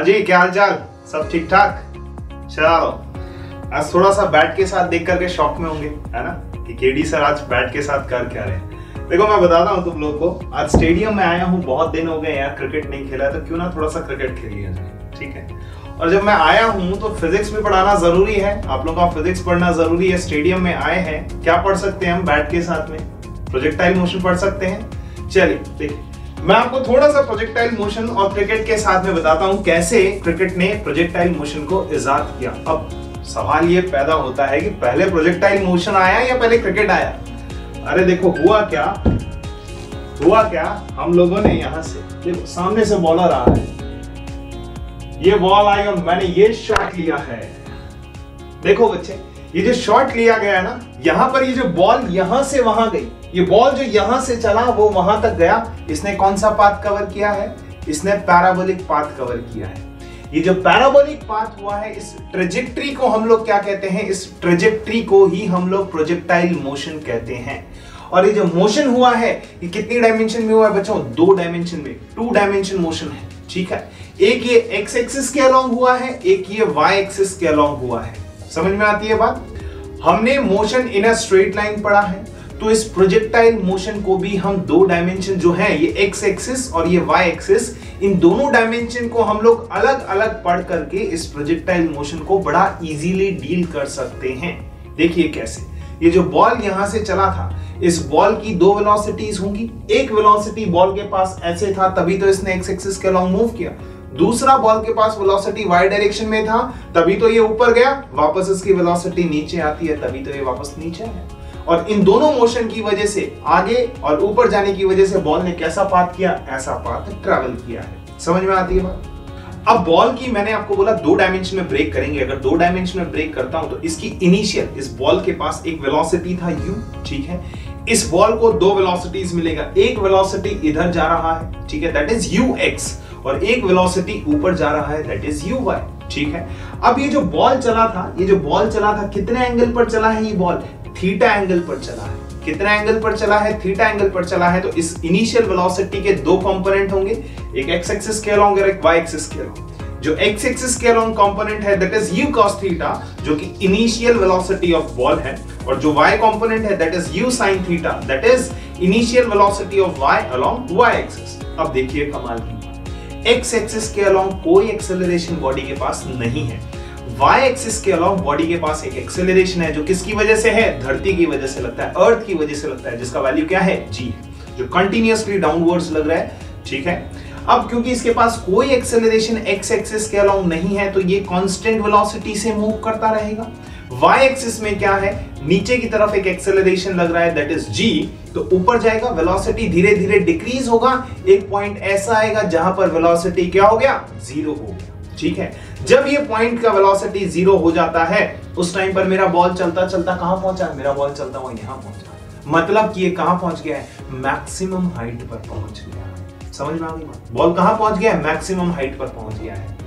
हाँ जी क्या हाल चाल सब ठीक ठाक चलो। आज थोड़ा सा बैट के साथ देख करके शॉक में होंगे, है ना? कि केडी सर आज बैट के साथ कर क्या रहे हैं। देखो, मैं बताता हूँ तुम लोग को, आज स्टेडियम में आया हूँ, बहुत दिन हो गए यार क्रिकेट नहीं खेला तो क्यों ना थोड़ा सा क्रिकेट खेल लिया जाए, ठीक है? और जब मैं आया हूँ तो फिजिक्स भी पढ़ाना ज़रूरी है। आप लोगों का फिजिक्स पढ़ना ज़रूरी है स्टेडियम में आए हैं। क्या पढ़ सकते हैं हम बैट के साथ में? प्रोजेक्टाइल मोशन पढ़ सकते हैं? चलिए, देखिए। मैं आपको थोड़ा सा प्रोजेक्टाइल मोशन और क्रिकेट के साथ में बताता हूँ कैसे क्रिकेट ने प्रोजेक्टाइल मोशन को इजाद किया। अब सवाल ये पैदा होता है कि पहले प्रोजेक्टाइल मोशन आया या पहले क्रिकेट आया? अरे देखो, हुआ क्या? हुआ क्या? हम लोगों ने यहाँ से, देखो, सामने से बॉलर आ रहा है। ये बॉल आई और मैंने ये शॉट लिया है। देखो बच्चे, ये जो शॉट लिया गया है ना, यहाँ पर ये जो बॉल यहाँ से वहाँ गई। ये बॉल जो यहाँ से चला, वो वहाँ तक गया। इसने कौन सा पाथ कवर किया है? इसने पैराबोलिक पाथ कवर किया है। ये जो पैराबोलिक पाथ हुआ है, इस ट्रेजेक्ट्री को हम लोग क्या कहते हैं? इस ट्रेजेक्ट्री को ही हम लोग प्रोजेक्टाइल मोशन कहते हैं। और ये जो मोशन हुआ है, ये कितनी डायमेंशन में हुआ है बच्चों? दो डायमेंशन में। टू डायमेंशन मोशन है, ठीक है? एक ये एक्स एक्सिस के अलोंग हुआ है, एक ये वाई एक्सिस के अलोंग हुआ है। समझ में आती है बात? हमने motion in a straight line पढ़ा है। तो इस प्रोजेक्टाइल मोशन को भी हम दो डायमेंशन जो है, ये एक्स एक्सिस और ये वाई एक्सिस इन दोनों डायमेंशन को हम लोग अलग अलग पढ़ करके इस प्रोजेक्टाइल मोशन को बड़ा इजीली डील कर सकते हैं। देखिए कैसे। ये जो बॉल यहाँ से चला था, इस बॉल की दो वेलोसिटीज होंगी। एक वेलोसिटी बॉल के पास ऐसे था, तभी तो इसने एक्स एक्सिस के अलोंग मूव किया। दूसरा बॉल के पास वेलोसिटी वाई डायरेक्शन में था, तभी तो ये ऊपर गया, वापस इसकी वेलोसिटी नीचे आती है, तभी तो ये वापस नीचे आया और इन दोनों मोशन की वजह से आगे और ऊपर जाने की वजह से बॉल ने कैसा पाथ किया? ऐसा पाथ ट्रेवल किया है। समझ में आती है बात? अब बॉल की मैंने आपको बोला दो डायमेंशन में ब्रेक करेंगे। अगर दो डायमेंशन में ब्रेक करता हूँ तो इसकी इनिशियल इस बॉल के पास एक वेलोसिटी था यू ठीक है? इस बॉल को दो वेलोसिटीज मिलेगा। एक वेलोसिटी इधर जा रहा है, ठीक है? दैट इज़ यू एक्स और एक वेलोसिटी ऊपर जा रहा है दैट इज़ यू वाई ठीक है? अब ये जो बॉल चला था, ये जो बॉल चला था, कितने एंगल पर चला है ये बॉल थीटा एंगल पर चला है। कितना एंगल पर चला है? थीटा एंगल पर चला है तो इस इनिशियल वेलोसिटी के दो कंपोनेंट होंगे। एक एक्स एक्सिस के अलोंग और एक वाई एक्सिस के अलोंग जो एक्स एक्सिस के अलोंग कंपोनेंट है that is u cos theta जो कि इनिशियल वेलोसिटी ऑफ़ बॉल है, और जो y कंपोनेंट है that is u sin theta that is initial velocity of y along y axis अब देखिए कमाल की एक्स एक्सिस के अलोंग कोई एक्सेलरेशन बॉडी के पास नहीं है। वाई एक्सिस के अलोंग बॉडी के पास एक एक्सेलरेशन है, जो किसकी वजह से है? धरती की वजह से लगता है अर्थ की वजह से लगता है, जिसका वैल्यू क्या है? जी जो कंटिन्यूअसली डाउनवर्ड्स लग रहा है, ठीक है? अब क्योंकि इसके पास कोई एक्सेलरेशन एक्स एक्सिस के अलोंग नहीं है तो ये कांस्टेंट वेलोसिटी से मूव करता रहेगा। वाई एक्सिस में क्या है? नीचे की तरफ़ एक एक्सेलरेशन लग रहा है दैट इज़ जी तो ऊपर जाएगा वेलोसिटी धीरे धीरे डिक्रीज होगा, एक पॉइंट ऐसा आएगा जहाँ पर वेलोसिटी क्या हो गया? ज़ीरो हो गया। ठीक है? जब ये पॉइंट का वेलोसिटी ज़ीरो हो जाता है, उस टाइम पर मेरा बॉल चलता चलता कहाँ पहुँचा? मेरा बॉल चलता हुआ यहाँ पहुँचा। मतलब कि ये कहाँ पहुँच गया है? मैक्सिमम हाइट पर पहुँच गया है। समझ में आ गई बॉल कहाँ पहुँच गया है? मैक्सिमम हाइट पर पहुँच गया है।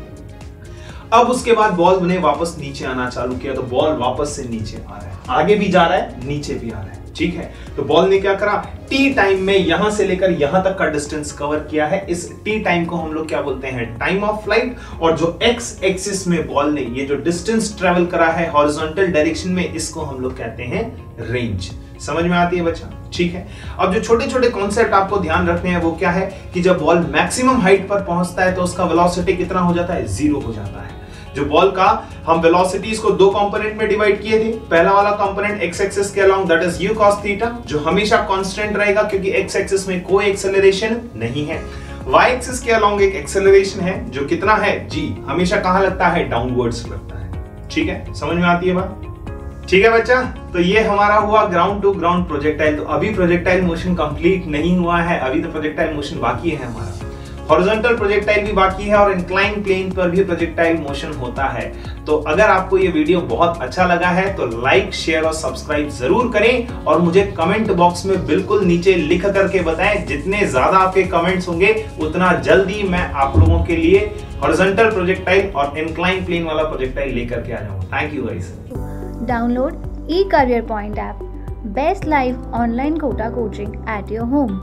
अब उसके बाद बॉल ने वापस नीचे आना चालू किया तो बॉल वापस से नीचे आ रहा है। आगे भी जा रहा है, नीचे भी आ रहा है। ठीक है? तो बॉल ने क्या करा? टी टाइम में यहाँ से लेकर यहाँ तक का डिस्टेंस कवर किया है। इस टी टाइम को हम लोग क्या बोलते हैं? Time of flight. और जो एक्स एक्सिस में बॉल ने ये जो डिस्टेंस ट्रेवल करा है, हॉरिजॉन्टल डायरेक्शन में, इसको हम लोग कहते हैं रेंज। समझ में आती है बच्चा? ठीक है? अब जो छोटे छोटे कॉन्सेप्ट आपको ध्यान रखने हैं, वो क्या है कि जब बॉल मैक्सिमम हाइट पर पहुँचता है तो उसका वेलोसिटी कितना हो जाता है? ज़ीरो हो जाता है। जो बॉल का हम वेलोसिटीज को दो कंपोनेंट में डिवाइड किए थे, पहला वाला कंपोनेंट एक्स एक्सिस के along that is u cos theta जो हमेशा कांस्टेंट रहेगा क्योंकि एक्स एक्सिस में कोई एक्सेलरेशन नहीं है। y एक्सिस के अलोंग एक एक्सेलरेशन है, जो कितना है? जी हमेशा कहाँ लगता है? डाउनवर्ड्स लगता है। ठीक है? समझ में आती है बात? ठीक है बच्चा? तो ये हमारा हुआ ग्राउंड टू ग्राउंड प्रोजेक्टाइल तो अभी प्रोजेक्टाइल मोशन कंप्लीट नहीं हुआ है, अभी तो प्रोजेक्टाइल मोशन बाकी है हमारा। हॉरिजॉन्टल प्रोजेक्टाइल भी बाकी है और इंक्लाइन प्लेन पर भी प्रोजेक्टाइल मोशन होता है। तो अगर आपको ये वीडियो बहुत अच्छा लगा है तो लाइक शेयर और सब्सक्राइब ज़रूर करें और मुझे कमेंट बॉक्स में बिल्कुल नीचे लिख करके बताएँ। जितने ज़्यादा आपके कमेंट्स होंगे, उतना जल्दी मैं आप लोगों के लिए हॉरिजॉन्टल प्रोजेक्टाइल और इंक्लाइन प्लेन वाला प्रोजेक्टाइल लेकर के आ जाऊँगा। Thank you guys download E career point app best live online Kota coaching at your home